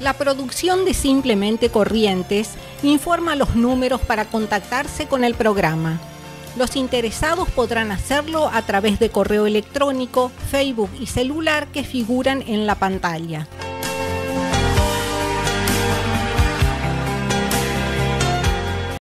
La producción de Simplemente Corrientes informa los números para contactarse con el programa. Los interesados podrán hacerlo a través de correo electrónico, Facebook y celular que figuran en la pantalla.